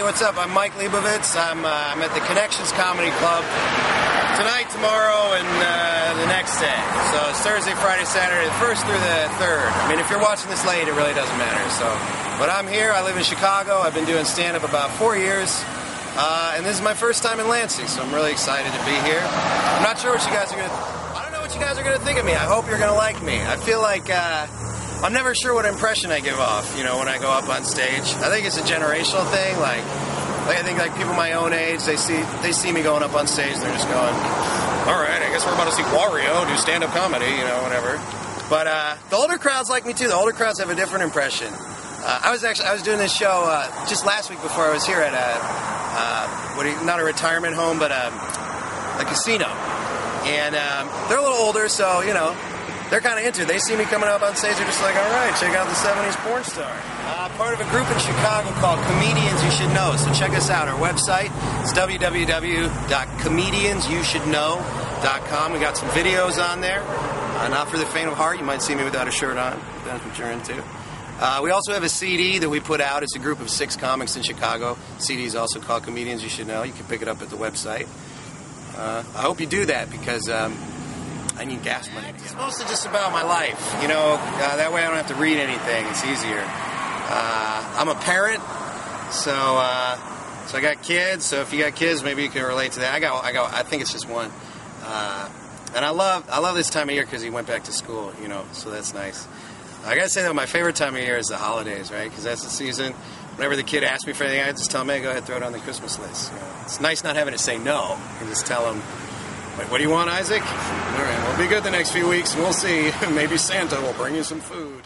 What's up? I'm Mike Lebovitz. I'm, uh, I'm at the Connections Comedy Club tonight, tomorrow, and uh, the next day. So it's Thursday, Friday, Saturday, the first through the third. I mean, if you're watching this late, it really doesn't matter. So, but I'm here. I live in Chicago. I've been doing stand-up about four years. Uh, and this is my first time in Lansing, so I'm really excited to be here. I'm not sure what you guys are gonna. I don't know what you guys are gonna think of me. I hope you're gonna like me. I feel like uh, I'm never sure what impression I give off. You know, when I go up on stage. I think it's a generational thing. Like, like I think like people my own age, they see they see me going up on stage, and they're just going, "All right, I guess we're about to see Wario do stand-up comedy," you know, whatever. But uh, the older crowds like me too. The older crowds have a different impression. Uh, I was actually I was doing this show uh, just last week before I was here at a uh, what you, not a retirement home, but a, a casino, and um, they're a little older, so you know they're kind of into it. They see me coming up on stage, they're just like, all right, check out the 70s porn star. Uh, part of a group in Chicago called Comedians You Should Know. So check us out. Our website is www.comediansyoushouldknow.com. We got some videos on there. Uh, not for the faint of heart. You might see me without a shirt on. That's what you're into. Uh, we also have a CD that we put out. It's a group of six comics in Chicago. CD is also called Comedians You Should Know. You can pick it up at the website. Uh, I hope you do that because um, I need gas money. It's mostly just about my life. You know, uh, that way I don't have to read anything. It's easier. Uh, I'm a parent, so uh, so I got kids. So if you got kids, maybe you can relate to that. I got I got I think it's just one. Uh, and I love I love this time of year because he went back to school. You know, so that's nice. I gotta say that my favorite time of year is the holidays, right? Because that's the season. Whenever the kid asks me for anything, I just tell him, "Hey, go ahead, and throw it on the Christmas list." You know, it's nice not having to say no and just tell him, Wait, what do you want, Isaac? All right, well, be good the next few weeks, and we'll see. Maybe Santa will bring you some food.